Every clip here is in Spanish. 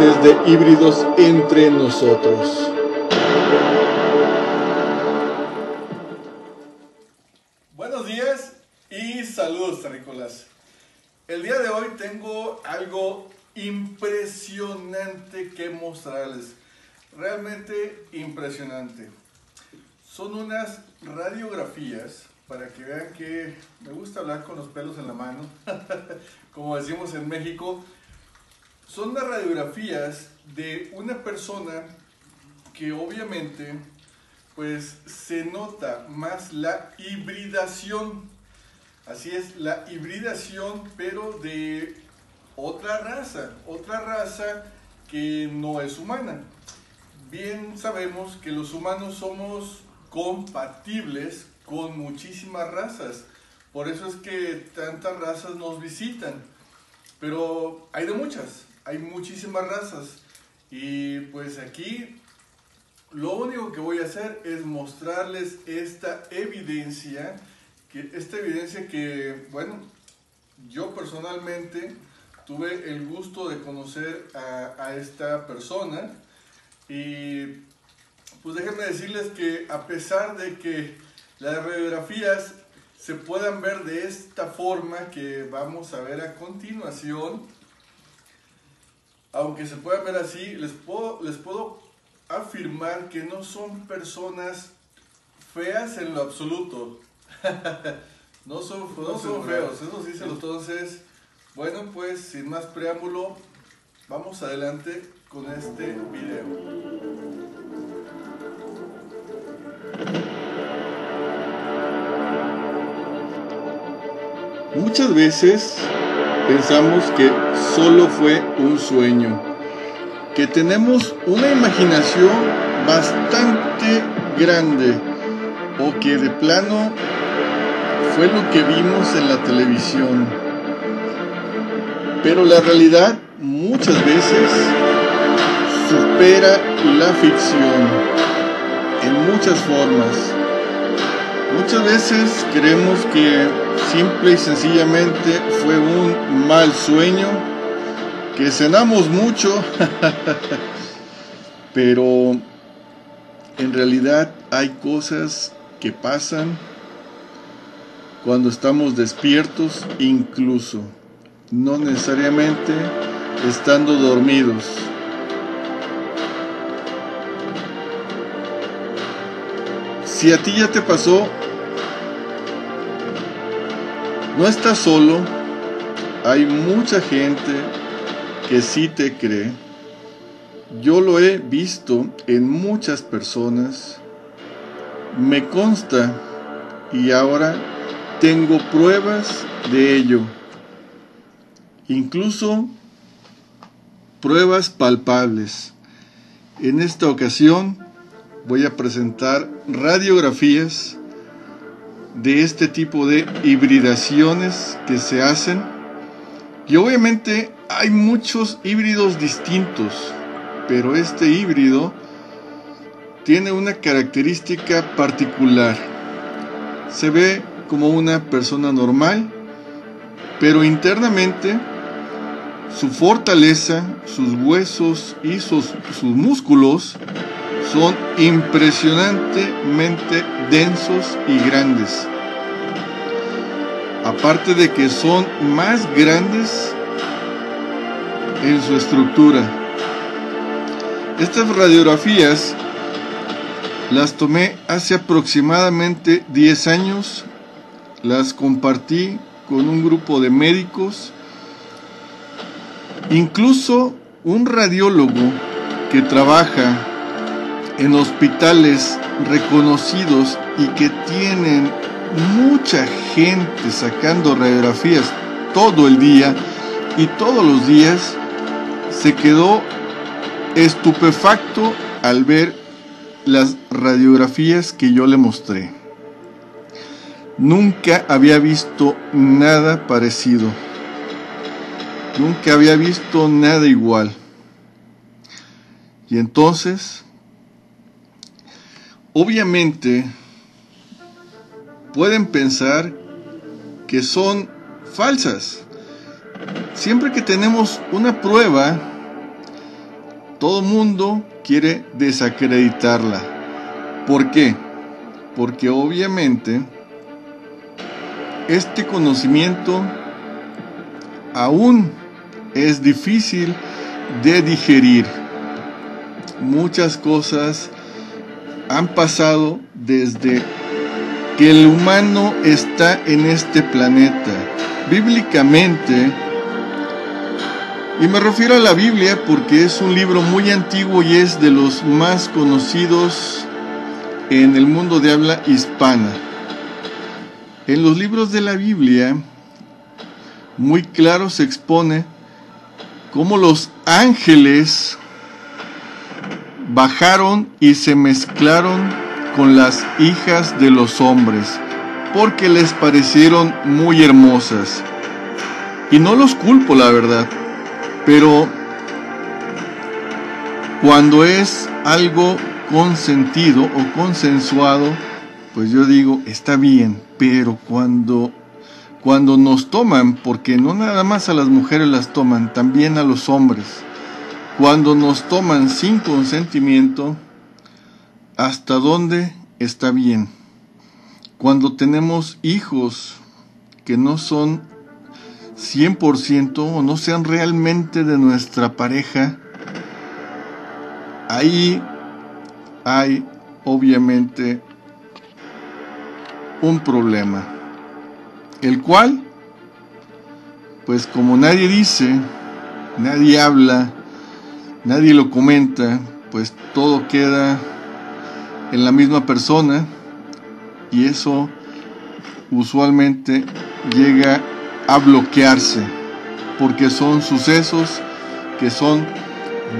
de híbridos entre nosotros. Buenos días y saludos terrícolas. El día de hoy tengo algo impresionante que mostrarles. Realmente impresionante. Son unas radiografías para que vean que me gusta hablar con los pelos en la mano, como decimos en México. Son las radiografías de una persona que obviamente pues se nota más la hibridación. Así es, la hibridación, pero de otra raza, otra raza que no es humana. Bien sabemos que los humanos somos compatibles con muchísimas razas. Por eso es que tantas razas nos visitan. Pero hay de muchas, hay muchísimas razas. Y pues aquí lo único que voy a hacer es mostrarles esta evidencia, que, esta evidencia que, bueno, yo personalmente tuve el gusto de conocer a, a esta persona y pues déjenme decirles que a pesar de que las radiografías se puedan ver de esta forma que vamos a ver a continuación, aunque se pueda ver así, les puedo, les puedo afirmar que no son personas feas en lo absoluto. no son, no son feos, eso sí se lo entonces. Bueno, pues sin más preámbulo, vamos adelante con este video. Muchas veces pensamos que solo fue un sueño, que tenemos una imaginación bastante grande o que de plano fue lo que vimos en la televisión. Pero la realidad muchas veces supera la ficción en muchas formas. Muchas veces creemos que simple y sencillamente fue un mal sueño, que cenamos mucho, pero en realidad hay cosas que pasan cuando estamos despiertos, incluso, no necesariamente estando dormidos. Si a ti ya te pasó, no estás solo, hay mucha gente que sí te cree. Yo lo he visto en muchas personas, me consta y ahora tengo pruebas de ello, incluso pruebas palpables. En esta ocasión voy a presentar radiografías de este tipo de hibridaciones que se hacen. Y obviamente hay muchos híbridos distintos, pero este híbrido tiene una característica particular. Se ve como una persona normal, pero internamente su fortaleza, sus huesos y sus, sus músculos son impresionantemente densos y grandes. Aparte de que son más grandes en su estructura. Estas radiografías las tomé hace aproximadamente 10 años. Las compartí con un grupo de médicos. Incluso un radiólogo que trabaja en hospitales reconocidos y que tienen mucha gente sacando radiografías todo el día y todos los días, se quedó estupefacto al ver las radiografías que yo le mostré. Nunca había visto nada parecido. Nunca había visto nada igual. Y entonces obviamente pueden pensar que son falsas. Siempre que tenemos una prueba todo mundo quiere desacreditarla. ¿Por qué? Porque obviamente este conocimiento aún es difícil de digerir. Muchas cosas han pasado desde que el humano está en este planeta. Bíblicamente, y me refiero a la Biblia porque es un libro muy antiguo y es de los más conocidos en el mundo de habla hispana. En los libros de la Biblia, muy claro se expone cómo los ángeles bajaron y se mezclaron con las hijas de los hombres, porque les parecieron muy hermosas. Y no los culpo, la verdad, pero cuando es algo consentido o consensuado, pues yo digo, está bien, pero cuando cuando nos toman, porque no nada más a las mujeres las toman, también a los hombres, cuando nos toman sin consentimiento, ¿hasta dónde está bien? Cuando tenemos hijos que no son 100% o no sean realmente de nuestra pareja, ahí hay obviamente un problema el cual, pues como nadie dice, nadie habla, nadie lo comenta, pues todo queda en la misma persona y eso usualmente llega a bloquearse porque son sucesos que son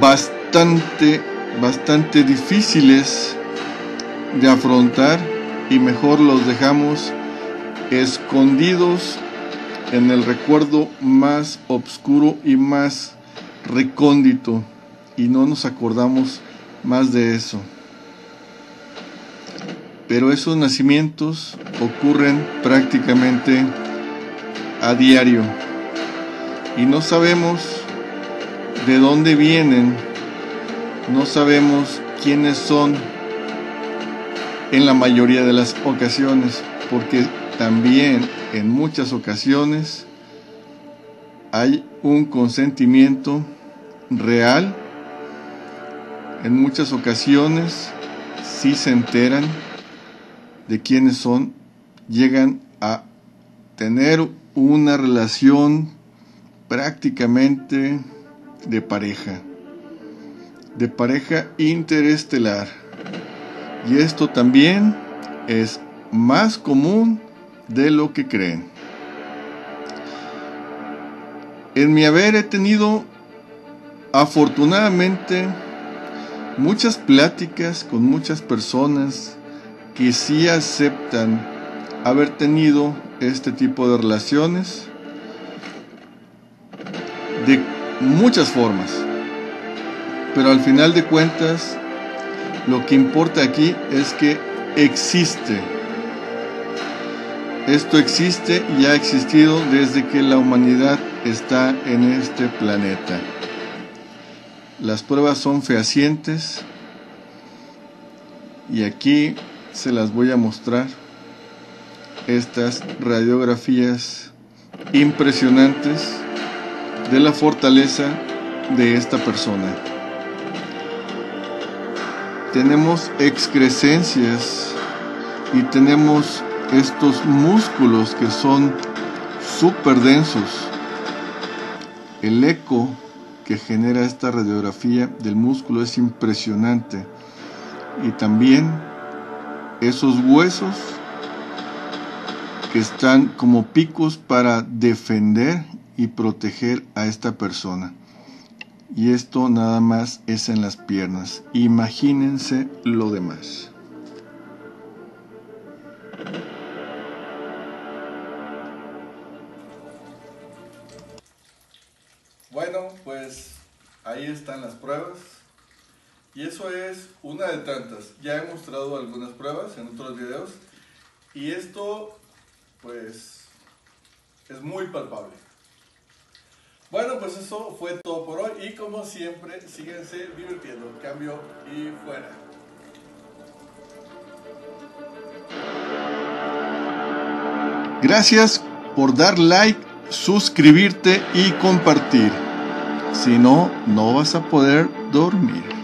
bastante bastante difíciles de afrontar y mejor los dejamos escondidos en el recuerdo más oscuro y más recóndito y no nos acordamos más de eso. Pero esos nacimientos ocurren prácticamente a diario y no sabemos de dónde vienen, no sabemos quiénes son en la mayoría de las ocasiones, porque también en muchas ocasiones hay un consentimiento real. En muchas ocasiones si se enteran de quiénes son, llegan a tener una relación prácticamente de pareja, de pareja interestelar. Y esto también es más común de lo que creen. En mi haber he tenido afortunadamente muchas pláticas con muchas personas que sí aceptan haber tenido este tipo de relaciones de muchas formas. Pero al final de cuentas, lo que importa aquí es que existe esto existe y ha existido desde que la humanidad está en este planeta. Las pruebas son fehacientes y aquí se las voy a mostrar. Estas radiografías impresionantes de la fortaleza de esta persona. Tenemos excrescencias y tenemos estos músculos que son súper densos. El eco que genera esta radiografía del músculo es impresionante. Y también esos huesos que están como picos para defender y proteger a esta persona. Y esto nada más es en las piernas. Imagínense lo demás. Están las pruebas. Y eso es una de tantas. Ya he mostrado algunas pruebas en otros videos. Y esto, pues, es muy palpable. Bueno, pues eso fue todo por hoy y como siempre, síguense divirtiendo. Cambio y fuera. Gracias por dar like, suscribirte y compartir. Si no, no vas a poder dormir.